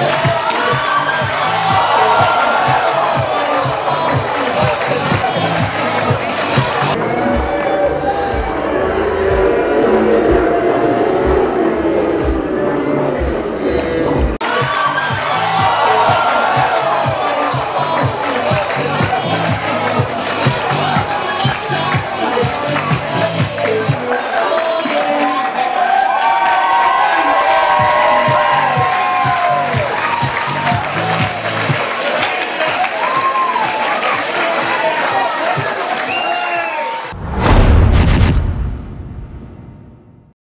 Yeah.